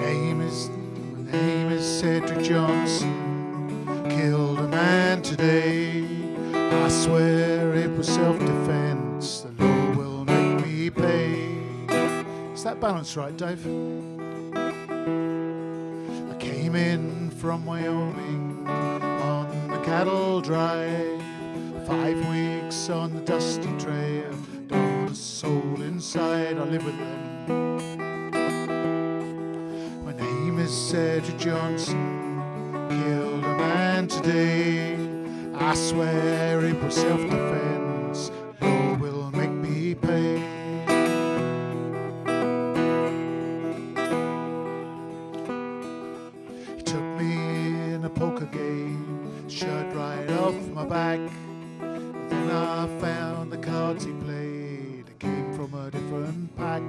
Name is Cedric Johnson. Killed a man today. I swear it was self-defense. The law will make me pay. Is that balance right, Dave? I came in from Wyoming on the cattle drive. Five weeks on the dusty trail. don't a soul inside. I live with them. Cedric Johnson. Killed a man today. I swear it was self defense. Law will make me pay. He took me in a poker game, shut right off my back. Then I found the cards he played came from a different pack.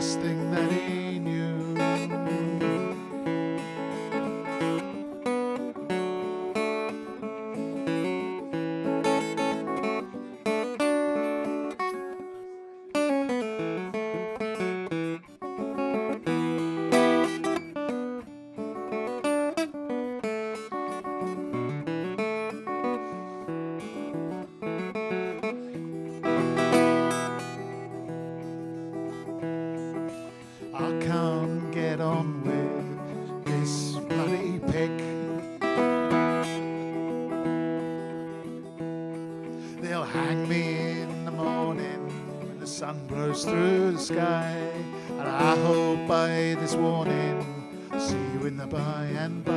Last thing that he blows through the sky. And I hope by this warning, see you in the by and by.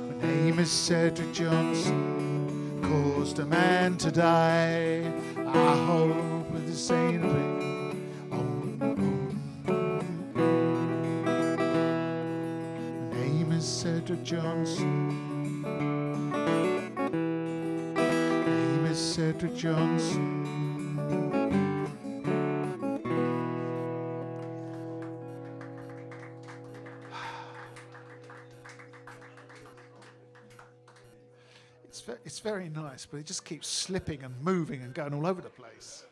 My name is Cedric Johnson, caused a man to die. I hope with the same thing. My name is Cedric Johnson. Johnson. It's, ve- it's very nice, but it just keeps slipping and moving and going all over the place.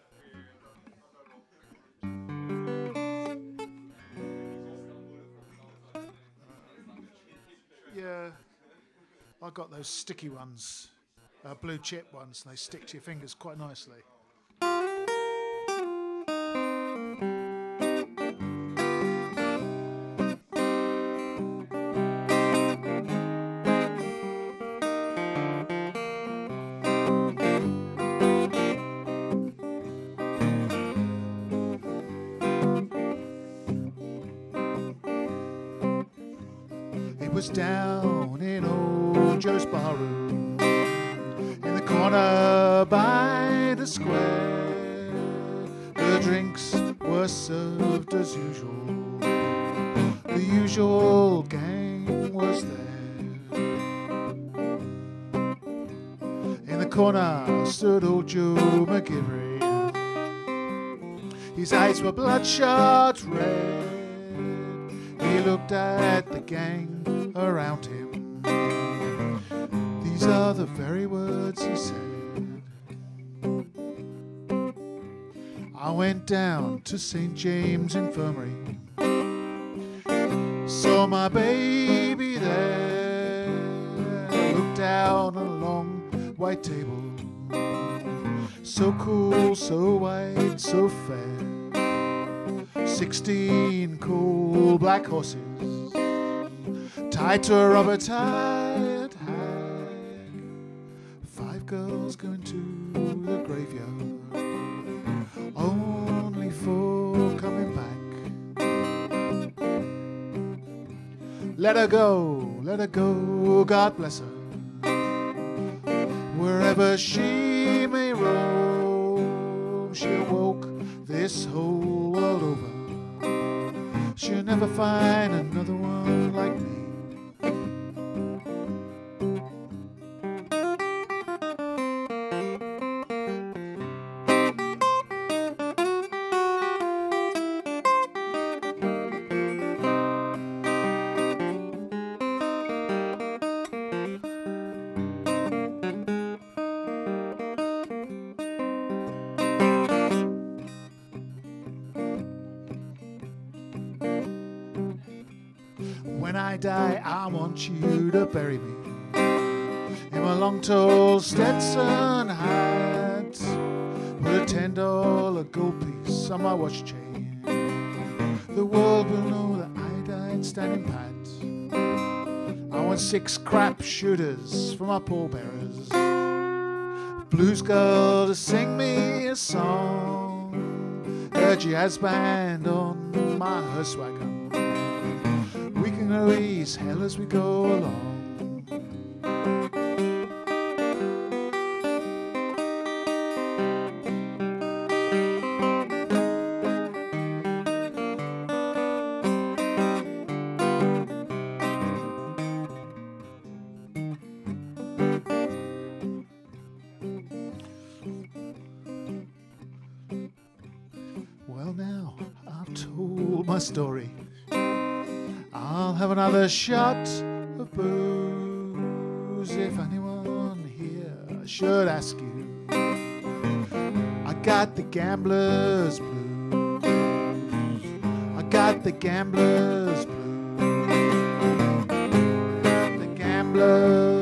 Yeah, I got those sticky ones, uh, blue chip ones, and they stick to your fingers quite nicely. It was down in old Joe's barroom corner by the square. The drinks were served as usual. The usual gang was there. In the corner stood old Joe McGivry. His eyes were bloodshot red. He looked at the gang around him. These are the very words he said. I went down to St. James Infirmary. Saw my baby there. Looked down a long white table. So cool, so white, so fair. Sixteen cool black horses tied to a rubber hag. Girls going to the graveyard, only four coming back. Let her go, let her go, God bless her. Wherever she may roam, she awoke this whole world over. She'll never find another one like me. When I die, I want you to bury me in my long tall Stetson hat. Put a ten dollar gold piece on my watch chain. The world will know that I died standing pat. I want six crap shooters for my pallbearers. Blues girl to sing me a song. A jazz band on my hearse wagon. Can hell as we go along. Well, now I've told my story. I'll have another shot of booze if anyone here should ask you. I got the gambler's blues. I got the gambler's blues. The gambler's